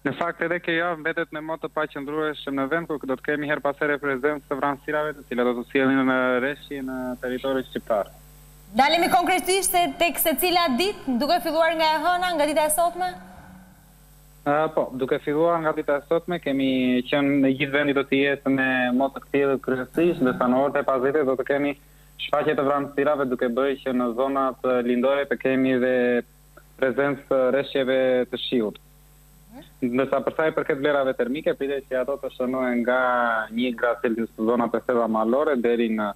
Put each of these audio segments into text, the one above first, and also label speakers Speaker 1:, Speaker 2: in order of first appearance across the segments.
Speaker 1: Në
Speaker 2: fakt, edhe kjo javë mbetet me mot të paqëndrueshëm në vend, ku do të kemi herë pas here prezencë të vranësirave, të cilat do të sjellin reshje në territorin shqiptar.
Speaker 1: Ndalemi konkretisht tek secila ditë, duke filluar nga e hëna, nga dita e sotme?
Speaker 2: Po, duke filluar nga dita e sotme, kemi qenë, i gjithë vendi do të jetë me mot të kthjellët kryesisht, ndërsa në orët e pasdites do të kemi shfaqje të vranësirave, duke bërë që në zonat lindore të kemi dhe prezencë të reshjeve të shiut. Ndërsa për sa i përket vlerave termike, pritet që ato të shënohen nga një gradë Celsius në zonat e thella malore deri në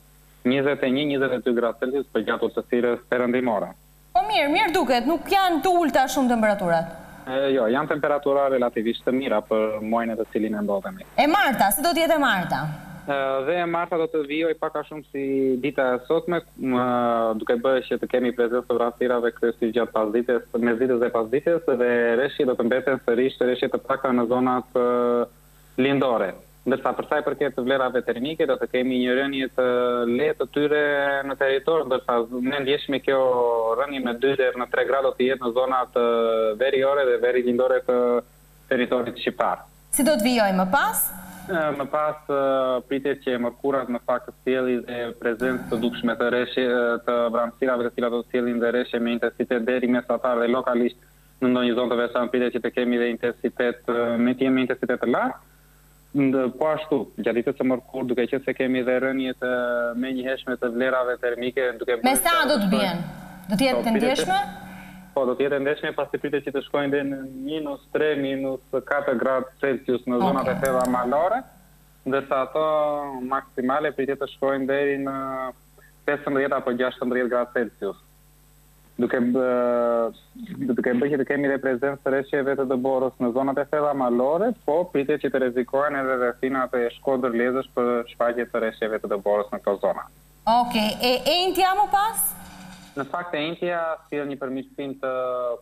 Speaker 2: njëzet e një, njëzet e dy gradë Celsius përgjatë ultësirës perëndimore.
Speaker 1: Po mirë, mirë duket, nuk janë të ulëta shumë temperaturat.
Speaker 2: Jo, janë temperatura relativisht të mira për muajin në të cilin ne ndodhemi.
Speaker 1: E marta, si do të jetë e marta?
Speaker 2: Dhe e marta do të vijojë pak a shumë si dita e sotme, duke bërë që të kemi prezencë të vranësirave kryesisht gjatë pasdites, mesditës dhe pasdites dhe reshjet do të mbeten sërisht reshje të pakta në zonat lindore. Ndërsa për sa i përket vlerave termike do të kemi një rënie të lehtë të tyre në territor, ndërsa më e ndjeshme kjo rënie me dy deri në tre gradë do të jetë në zonat veriore dhe verilindore të territorit shqiptar.
Speaker 1: Si do të vijojë më pas?
Speaker 2: Më pas pritet që e mërkura në fakt të sjellë dhe prezencë të dukshme të të vranësirave të cilat do të sjellin dhe reshje me intensitet deri mesatar dhe lokalisht në ndonjë zonë të veçantë pritet që të kemi dhe intensitet me të jenë me intensitet të lartë ndë po ashtu gjatë ditës së mërkurë duke qenë se kemi dhe rënie të menjëhershme të vlerave termike duke bërë
Speaker 1: me sa do të bien do të jetë e ndjeshme
Speaker 2: Po, do të jetë e ndjeshme, pasi pritet që të shkojnë deri në minus 3, minus 4 gradë Celsius në zonat e thella malore, ndërsa ato maksimale pritet të shkojnë deri në 15 apo 16 gradë Celsius duke bë, duke bërë që të kemi dhe prezencë të reshjeve të dëborës në zonat e thella malore, po pritet që të rrezikohen edhe rrethinat e Shkodër Lezhës për shfaqje të reshjeve të dëborës në këto zona.
Speaker 1: Ok, e enjtja më pas?
Speaker 2: Në fakt e enjtja sjell një përmirësim të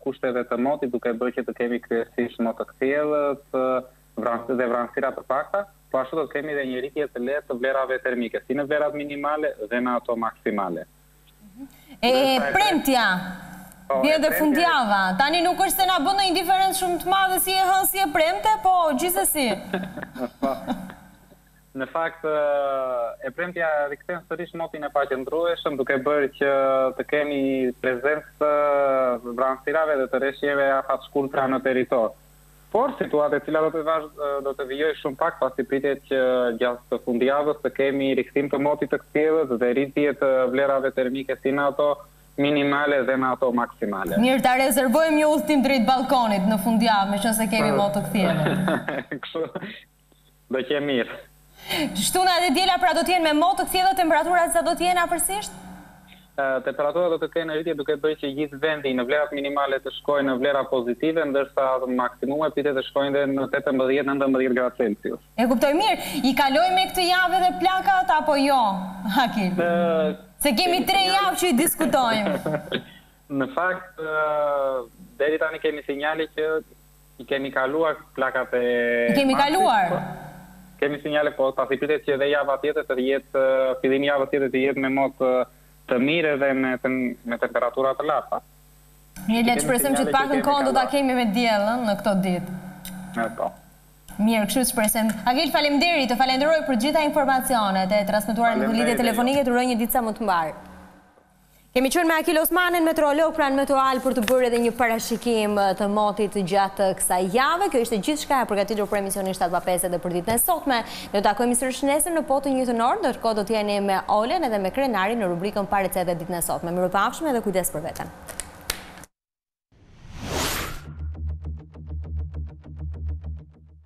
Speaker 2: kushteve të motit duke bërë që të kemi kryesisht mot të kthjellë dhe vranësira të pakta, po ashtu do të kemi dhe një rritje të lehtë të vlerave termike, si në vlerat minimale dhe në ato maksimale.
Speaker 1: E premtja? Vjen dhe fundjava, tani nuk është se na bën ndonjë diferencë shumë të madhe si e hënë si e premte, po gjithsesi.
Speaker 2: Në fakt, e premtja rikthen sërish motin e paqëndrueshëm, duke bërë që të kemi prezencë të vranësirave dhe të reshjeve afatshkurtra në territor. Por, situatë e cila do të do të vijojë shumë pak, pasi pritet që gjatë fundjavës të kemi rikthim të motit të kthjellët dhe rritje të vlerave termike si në ato minimale dhe në ato maksimale.
Speaker 1: Mirë, ta rezervojmë një udhëtim drejt ballkonit në fundjavë, meqënëse kemi mot të kthjellët.
Speaker 2: Kështu. Do qe mirë.
Speaker 1: Shtuna dhe diela pra do të jenë me mot të kthjellët temperaturat sa do të jenë
Speaker 2: afërsisht? Temperaturat do të kenë rritje duke bërë që gjithë vendi në vlerat minimale të shkojë në vlera pozitive ndërsa maksimumet pritet të shkojnë dhe në tetëmbëdhjetë, nëntëmbëdhjetë gradë celsius.
Speaker 1: E kuptoj mirë. I kalojmë me këtë javë edhe plakat apo jo Akil? Se kemi tre javë që i diskutojmë.
Speaker 2: Në fakt deri tani kemi sinjale që I kemi kaluar plakat e Marsit.
Speaker 1: I kemi kaluar.
Speaker 2: Kemi sinjale po pasi pritet që dhe java tjetër të jetë fillimi i javës tjetër të jetë me mot të mirë dhe me me temperatura të larta.
Speaker 1: Mirë le të shpresojmë që të paktën kohën do ta kemi me diell ëh në këto ditë.
Speaker 2: E po.
Speaker 1: Mirë, kështu shpresojmë. Akil faleminderit, të falenderoj për të gjitha informacionet e transmetuara në këtë lidhje telefonike, të uroj një ditë sa më të mbarë. Kemi qenë me Akil Osmanin, meteorolog pranë Meteoalb për të bërë edhe një parashikim të motit gjatë kësaj jave. Kjo ishte gjithçka e përgatitur për emisionin 7:05 edhe për ditën e sotme. Ne do takohemi sërish nesër në po të njëjtën orë, ndërkohë do të jeni me Olen edhe me Krenarin në rubrikën Pa Recetë ditën e sotme. Mirupafshim edhe kujdes për veten.